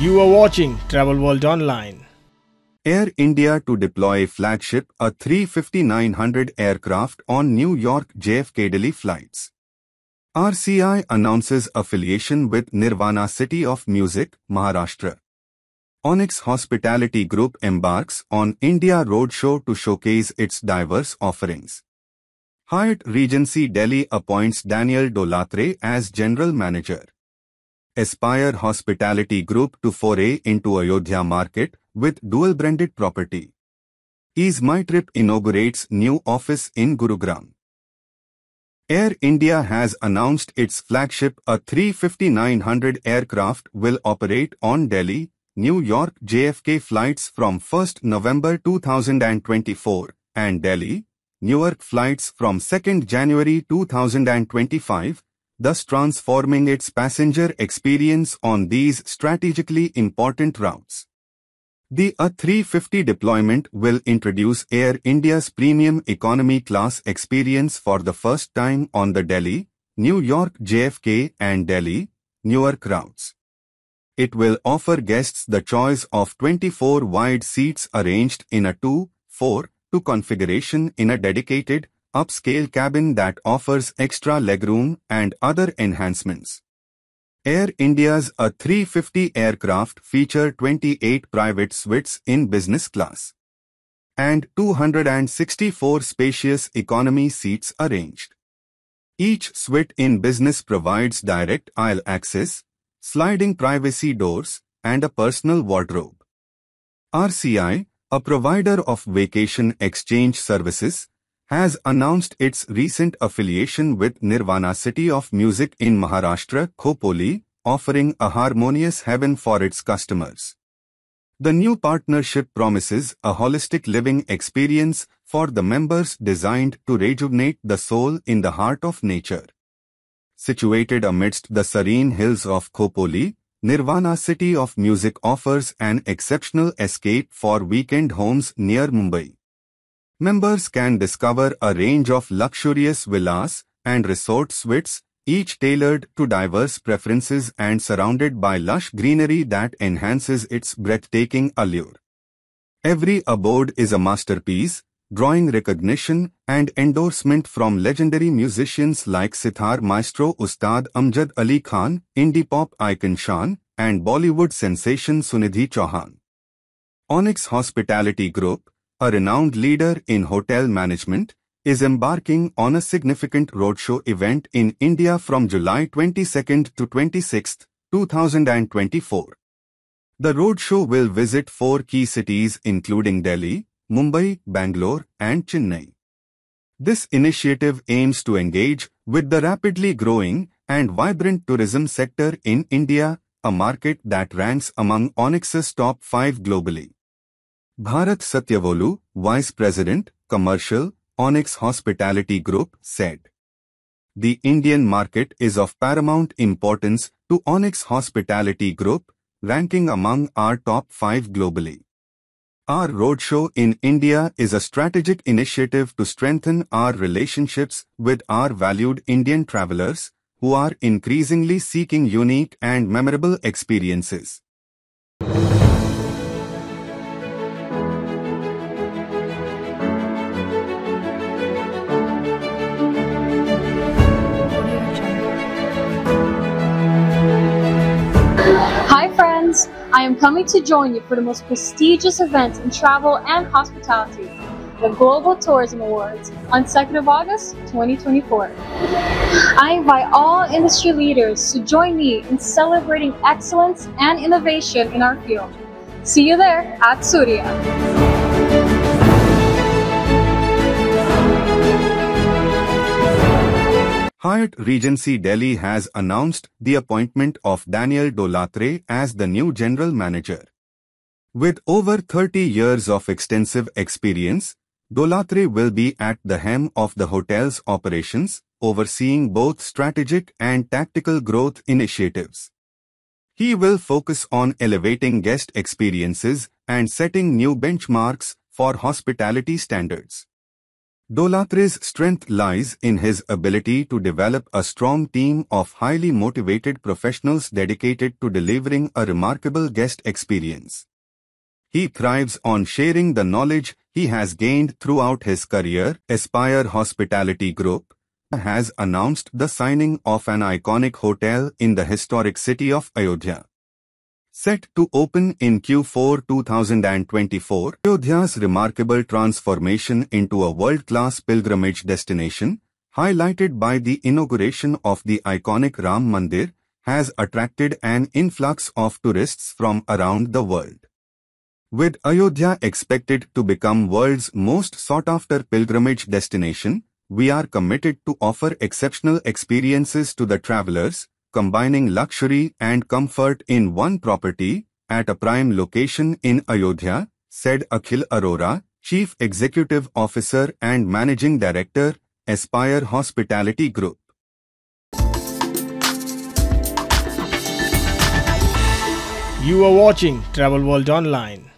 You are watching Travel World Online. Air India to deploy flagship A350-900 aircraft on New York JFK Delhi flights. RCI announces affiliation with Nirvana City of Music, Maharashtra. Onyx Hospitality Group embarks on India Roadshow to showcase its diverse offerings. Hyatt Regency Delhi appoints Daniel Dolatre as General Manager. Espire Hospitality Group to foray into Ayodhya market with dual-branded property. Ease My Trip inaugurates new office in Gurugram. Air India has announced its flagship A350-900 aircraft will operate on Delhi, New York JFK flights from 1st November 2024 and Delhi, Newark flights from 2nd January 2025 thus transforming its passenger experience on these strategically important routes. The A350 deployment will introduce Air India's premium economy class experience for the first time on the Delhi, New York JFK and Delhi, Newark routes. It will offer guests the choice of 24 wide seats arranged in a 2-4-2 configuration in a dedicated, upscale cabin that offers extra legroom and other enhancements. Air India's A350 aircraft feature 28 private suites in business class and 264 spacious economy seats arranged. Each suite in business provides direct aisle access, sliding privacy doors, and a personal wardrobe. RCI, a provider of vacation exchange services, has announced its recent affiliation with Nirvana City of Music in Maharashtra, Khopoli, offering a harmonious heaven for its customers. The new partnership promises a holistic living experience for the members designed to rejuvenate the soul in the heart of nature. Situated amidst the serene hills of Khopoli, Nirvana City of Music offers an exceptional escape for weekend homes near Mumbai. Members can discover a range of luxurious villas and resort suites, each tailored to diverse preferences and surrounded by lush greenery that enhances its breathtaking allure. Every abode is a masterpiece, drawing recognition and endorsement from legendary musicians like sitar maestro Ustad Amjad Ali Khan, indie pop icon Shaan, and Bollywood sensation Sunidhi Chauhan. Onyx Hospitality Group, a renowned leader in hotel management, is embarking on a significant roadshow event in India from July 22 to 26, 2024. The roadshow will visit four key cities including Delhi, Mumbai, Bangalore and Chennai. This initiative aims to engage with the rapidly growing and vibrant tourism sector in India, a market that ranks among Onyx's top five globally. Bharat Satyavolu, Vice President, Commercial, Onyx Hospitality Group, said. The Indian market is of paramount importance to Onyx Hospitality Group, ranking among our top five globally. Our roadshow in India is a strategic initiative to strengthen our relationships with our valued Indian travelers, who are increasingly seeking unique and memorable experiences. I am coming to join you for the most prestigious event in travel and hospitality, the Global Tourism Awards, on 2nd of August 2024. I invite all industry leaders to join me in celebrating excellence and innovation in our field. See you there at Surya. Regency Delhi has announced the appointment of Daniel Dolatre as the new general manager. With over 30 years of extensive experience, Dolatre will be at the helm of the hotel's operations, overseeing both strategic and tactical growth initiatives. He will focus on elevating guest experiences and setting new benchmarks for hospitality standards. Dolatre's strength lies in his ability to develop a strong team of highly motivated professionals dedicated to delivering a remarkable guest experience. He thrives on sharing the knowledge he has gained throughout his career. Espire Hospitality Group has announced the signing of an iconic hotel in the historic city of Ayodhya. Set to open in Q4 2024, Ayodhya's remarkable transformation into a world-class pilgrimage destination, highlighted by the inauguration of the iconic Ram Mandir, has attracted an influx of tourists from around the world. With Ayodhya expected to become world's most sought-after pilgrimage destination, we are committed to offer exceptional experiences to the travelers, combining luxury and comfort in one property at a prime location in Ayodhya, said Akhil Arora, Chief Executive Officer and Managing Director, Espire Hospitality Group. You are watching Travel World Online.